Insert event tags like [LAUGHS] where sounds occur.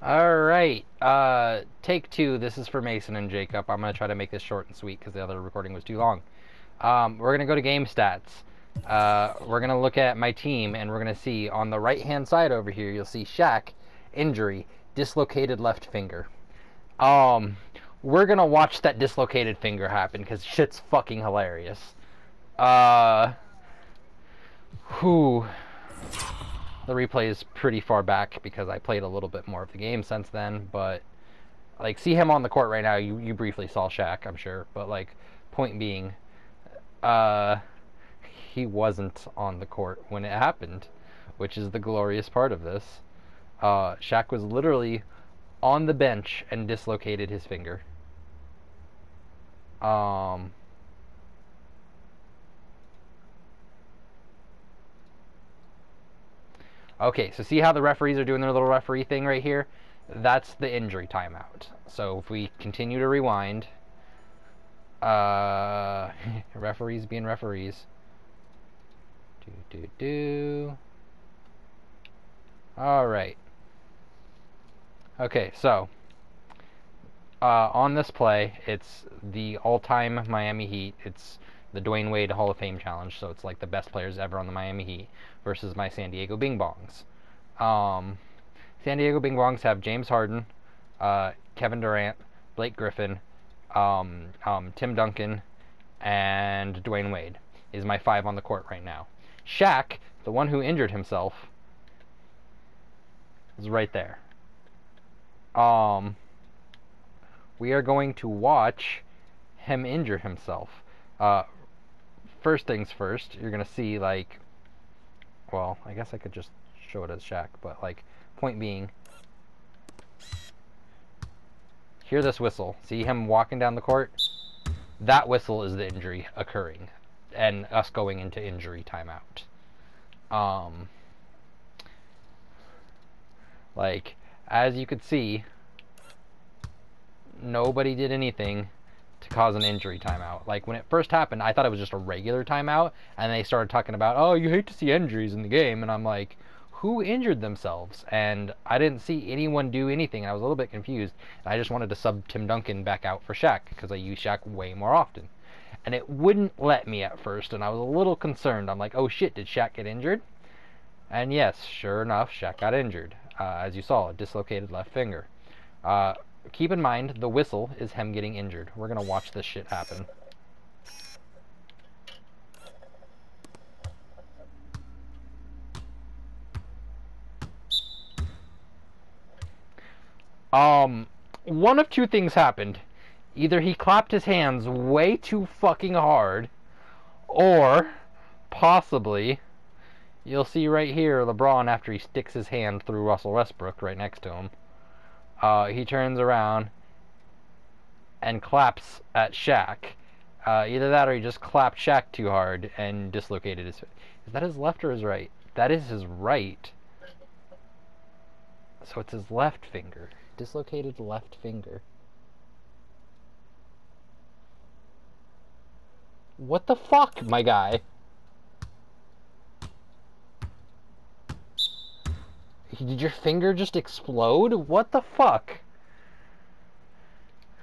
All right, uh, take two. This is for Mason and Jacob. I'm gonna try to make this short and sweet because the other recording was too long. Um, we're gonna go to game stats. Uh, we're gonna look at my team, and we're gonna see on the right-hand side over here. You'll see Shaq, injury, dislocated left finger. Um, we're gonna watch that dislocated finger happen because shit's fucking hilarious. Uh, who? The replay is pretty far back because I played a little bit more of the game since then. But like, see him on the court right now. You you briefly saw Shaq, I'm sure. But like, point being, uh, he wasn't on the court when it happened, which is the glorious part of this. Uh, Shaq was literally on the bench and dislocated his finger. Um, Okay, so see how the referees are doing their little referee thing right here? That's the injury timeout. So if we continue to rewind, uh, [LAUGHS] referees being referees. Do, do, do. All right. Okay, so uh, on this play, it's the all-time Miami Heat. It's the Dwyane Wade Hall of Fame challenge, so it's like the best players ever on the Miami Heat versus my San Diego Bing Bongs. Um, San Diego Bing Bongs have James Harden, uh, Kevin Durant, Blake Griffin, um, um, Tim Duncan, and Dwyane Wade is my five on the court right now. Shaq, the one who injured himself, is right there. Um, we are going to watch him injure himself. Uh, first things first, you're gonna see like, well, I guess I could just show it as Shaq, but like, point being, hear this whistle. See him walking down the court? That whistle is the injury occurring, and us going into injury timeout. Um, like, as you could see, nobody did anything to cause an injury timeout. Like when it first happened, I thought it was just a regular timeout, and they started talking about, oh, you hate to see injuries in the game, and I'm like, who injured themselves? And I didn't see anyone do anything. I was a little bit confused, and I just wanted to sub Tim Duncan back out for Shaq because I use Shaq way more often. And it wouldn't let me at first, and I was a little concerned. I'm like, oh shit, did Shaq get injured? And yes, sure enough, Shaq got injured. Uh, as you saw, a dislocated left finger. Uh, keep in mind, the whistle is him getting injured. We're going to watch this shit happen. Um, one of two things happened. Either he clapped his hands way too fucking hard, or possibly, you'll see right here LeBron after he sticks his hand through Russell Westbrook right next to him uh, he turns around and claps at Shaq. Uh, either that or he just clapped Shaq too hard and dislocated his. Is that his left or his right? That is his right. So it's his left finger. Dislocated left finger. What the fuck, my guy? Did your finger just explode? What the fuck?